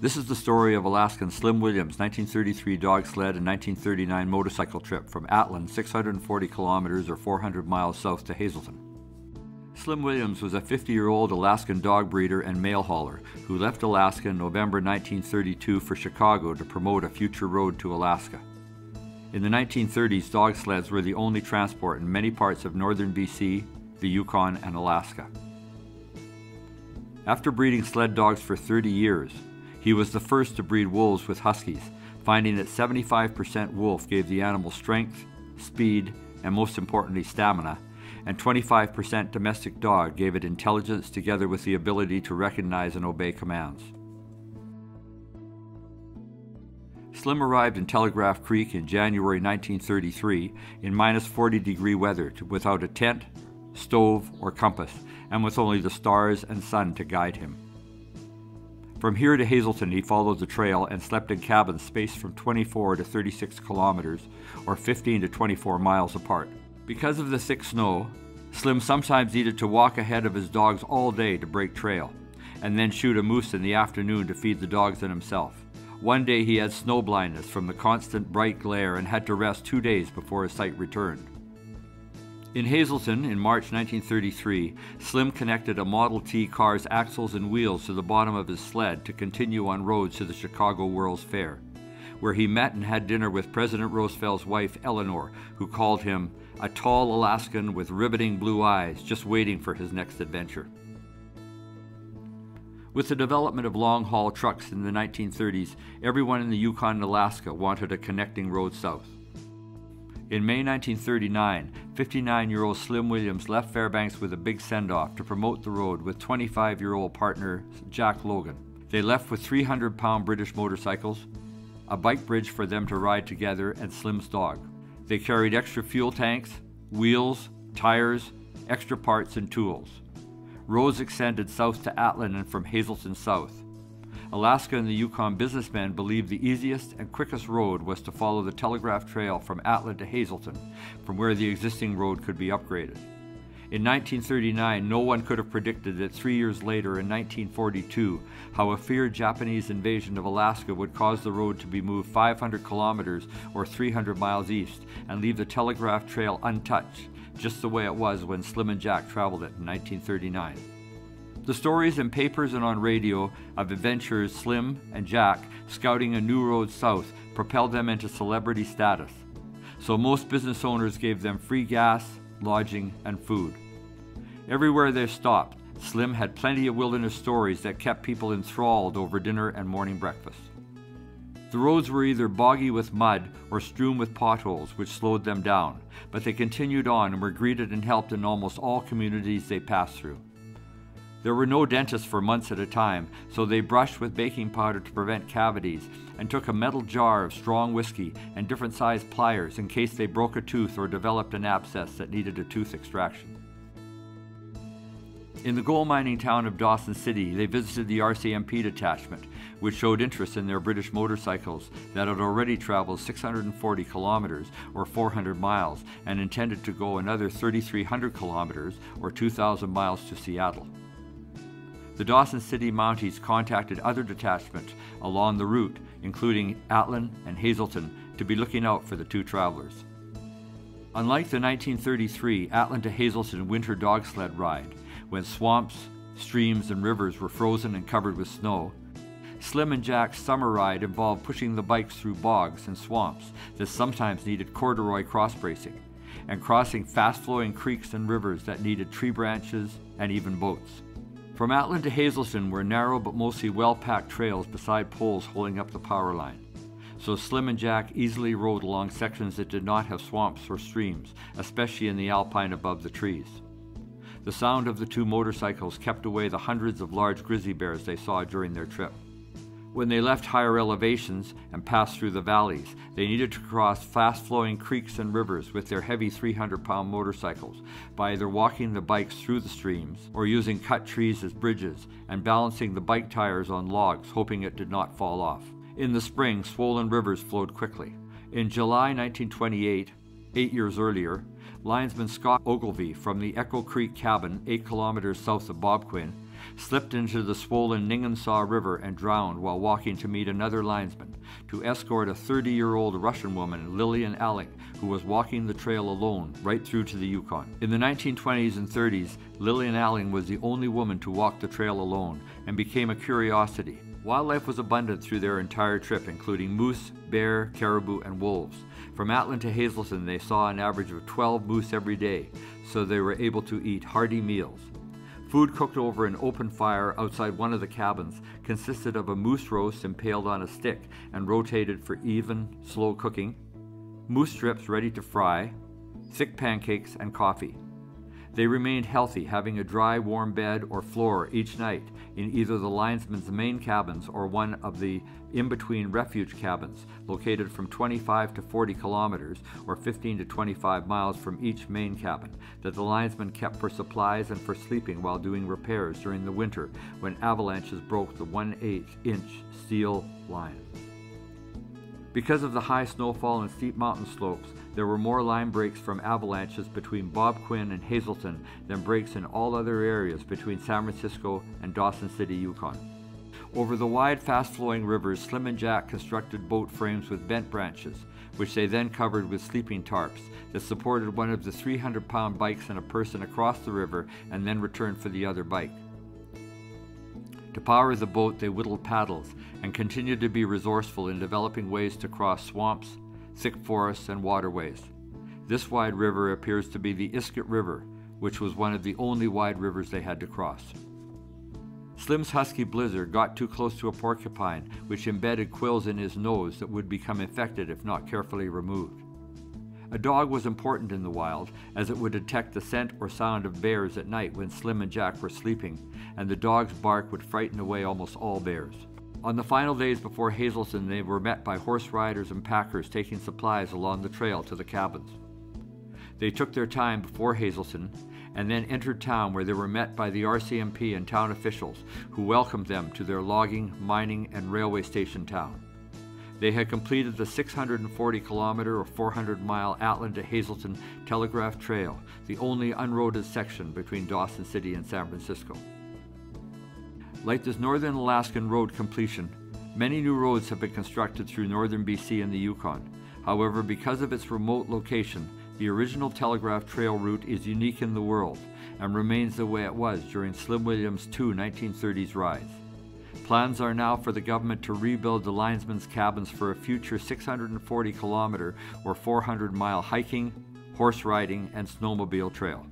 This is the story of Alaskan Slim Williams' 1933 dog sled and 1939 motorcycle trip from Atlin, 640 kilometers or 400 miles south to Hazelton. Slim Williams was a 50 year old Alaskan dog breeder and mail hauler who left Alaska in November 1932 for Chicago to promote a future road to Alaska. In the 1930s, dog sleds were the only transport in many parts of northern BC, the Yukon, and Alaska. After breeding sled dogs for 30 years, he was the first to breed wolves with huskies, finding that 75% wolf gave the animal strength, speed, and most importantly, stamina, and 25% domestic dog gave it intelligence together with the ability to recognize and obey commands. Slim arrived in Telegraph Creek in January 1933 in minus 40 degree weather without a tent, stove, or compass, and with only the stars and sun to guide him. From here to Hazelton, he followed the trail and slept in cabins spaced from 24 to 36 kilometers, or 15 to 24 miles apart. Because of the thick snow, Slim sometimes needed to walk ahead of his dogs all day to break trail, and then shoot a moose in the afternoon to feed the dogs and himself. One day he had snow blindness from the constant bright glare and had to rest two days before his sight returned. In Hazelton, in March 1933, Slim connected a Model T car's axles and wheels to the bottom of his sled to continue on roads to the Chicago World's Fair, where he met and had dinner with President Roosevelt's wife, Eleanor, who called him a tall Alaskan with riveting blue eyes, just waiting for his next adventure. With the development of long haul trucks in the 1930s, everyone in the Yukon and Alaska wanted a connecting road south. In May 1939, 59 year old Slim Williams left Fairbanks with a big send off to promote the road with 25 year old partner Jack Logan. They left with 300 pound British motorcycles, a bike bridge for them to ride together, and Slim's dog. They carried extra fuel tanks, wheels, tires, extra parts, and tools. Roads extended south to Atlin and from Hazelton south. Alaska and the Yukon businessmen believed the easiest and quickest road was to follow the Telegraph Trail from Atlin to Hazelton, from where the existing road could be upgraded. In 1939, no one could have predicted that three years later, in 1942, how a feared Japanese invasion of Alaska would cause the road to be moved 500 kilometers or 300 miles east and leave the Telegraph Trail untouched, just the way it was when Slim and Jack traveled it in 1939. The stories in papers and on radio of adventurers Slim and Jack scouting a new road south propelled them into celebrity status. So most business owners gave them free gas, lodging, and food. Everywhere they stopped, Slim had plenty of wilderness stories that kept people enthralled over dinner and morning breakfast. The roads were either boggy with mud or strewn with potholes, which slowed them down, but they continued on and were greeted and helped in almost all communities they passed through. There were no dentists for months at a time, so they brushed with baking powder to prevent cavities and took a metal jar of strong whiskey and different sized pliers in case they broke a tooth or developed an abscess that needed a tooth extraction. In the gold mining town of Dawson City, they visited the RCMP detachment, which showed interest in their British motorcycles that had already traveled 640 kilometers or 400 miles and intended to go another 3,300 kilometers or 2,000 miles to Seattle. The Dawson City Mounties contacted other detachments along the route, including Atlin and Hazelton, to be looking out for the two travelers. Unlike the 1933 Atlin to Hazelton winter dog sled ride, when swamps, streams, and rivers were frozen and covered with snow, Slim and Jack's summer ride involved pushing the bikes through bogs and swamps that sometimes needed corduroy cross bracing, and crossing fast flowing creeks and rivers that needed tree branches and even boats. From Atlin to Hazelton were narrow but mostly well packed trails beside poles holding up the power line. So Slim and Jack easily rode along sections that did not have swamps or streams, especially in the alpine above the trees. The sound of the two motorcycles kept away the hundreds of large grizzly bears they saw during their trip. When they left higher elevations and passed through the valleys, they needed to cross fast flowing creeks and rivers with their heavy 300 pound motorcycles by either walking the bikes through the streams or using cut trees as bridges and balancing the bike tires on logs, hoping it did not fall off. In the spring, swollen rivers flowed quickly. In July 1928, eight years earlier, linesman Scott Ogilvie from the Echo Creek cabin, eight kilometers south of Bob Quinn, slipped into the swollen Ningunsaw River and drowned while walking to meet another linesman to escort a 30 year old Russian woman, Lillian Alling, who was walking the trail alone right through to the Yukon. In the 1920s and 30s, Lillian Alling was the only woman to walk the trail alone and became a curiosity. Wildlife was abundant through their entire trip, including moose, bear, caribou, and wolves. From Atlin to Hazelton, they saw an average of 12 moose every day, so they were able to eat hearty meals. Food cooked over an open fire outside one of the cabins consisted of a moose roast impaled on a stick and rotated for even, slow cooking, moose strips ready to fry, thick pancakes, and coffee. They remained healthy, having a dry, warm bed or floor each night in either the linesmen's main cabins or one of the in between refuge cabins, located from 25 to 40 kilometers or 15 to 25 miles from each main cabin, that the linesmen kept for supplies and for sleeping while doing repairs during the winter when avalanches broke the 1 8 inch steel line. Because of the high snowfall and steep mountain slopes, there were more line breaks from avalanches between Bob Quinn and Hazelton than breaks in all other areas between San Francisco and Dawson City, Yukon. Over the wide, fast flowing rivers, Slim and Jack constructed boat frames with bent branches, which they then covered with sleeping tarps that supported one of the 300 pound bikes and a person across the river and then returned for the other bike. To power the boat, they whittled paddles and continued to be resourceful in developing ways to cross swamps, thick forests, and waterways. This wide river appears to be the Iskut River, which was one of the only wide rivers they had to cross. Slim's husky Blizzard got too close to a porcupine, which embedded quills in his nose that would become infected if not carefully removed. A dog was important in the wild, as it would detect the scent or sound of bears at night when Slim and Jack were sleeping, and the dog's bark would frighten away almost all bears. On the final days before Hazelton, they were met by horse riders and packers taking supplies along the trail to the cabins. They took their time before Hazelton and then entered town where they were met by the RCMP and town officials who welcomed them to their logging, mining, and railway station town. They had completed the 640 kilometer or 400 mile Atlin to Hazelton Telegraph Trail, the only unroaded section between Dawson City and San Francisco. Like this Northern Alaskan road completion, many new roads have been constructed through northern BC and the Yukon. However, because of its remote location, the original Telegraph Trail route is unique in the world and remains the way it was during Slim Williams' two 1930s rides. Plans are now for the government to rebuild the linesmen's cabins for a future 640 kilometer or 400 mile hiking, horse riding, and snowmobile trail.